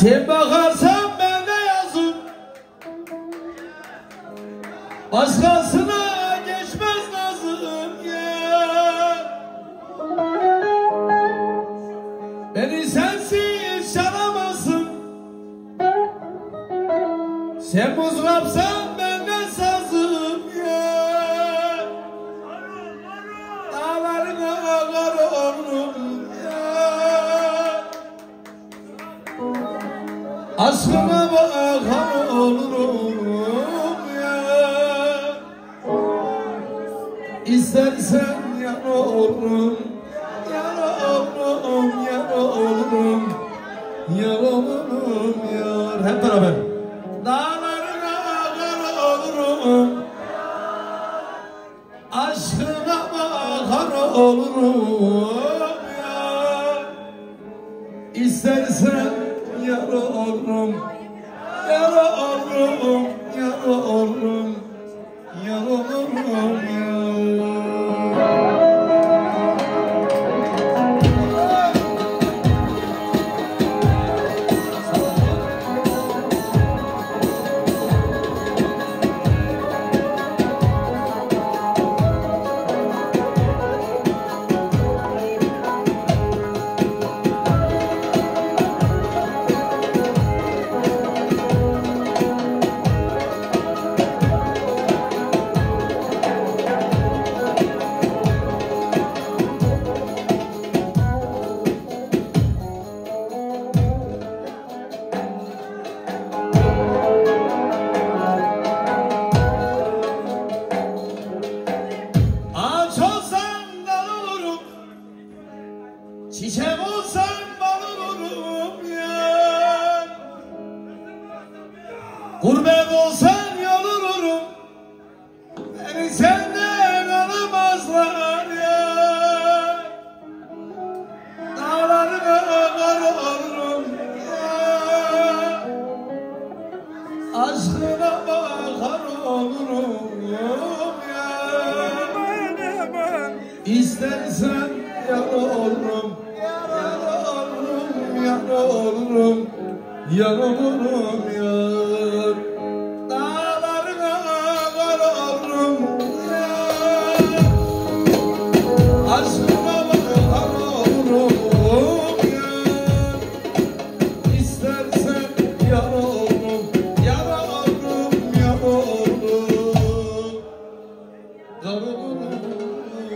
Sen bakarsan ben de yazım Başkasına geçmez nazım ya Beni sensiz çalamazsın Sen mızrapsan Aşkına bakar olurum ya. İstersen yar olurum Yar olurum, yar olurum Yar. Olurum, yar Hep beraber. Dağlarına kar olurum. Aşkına bakar olurum ya. İstersen yar olurum Çiçek olsam bal olurum ya. Gurbet olsan yol olurum. Beni senden alamazlar ya. Dağlarına kar olurum ya. Aşkına bakar olurum ya. İstersen yar olurum, olurum Yar olurum yar. Dağlarına kar olurum yar. Aşkıma bakar olurum yar. İstersen yar olurum Yar olurum yar olurum Kar olurum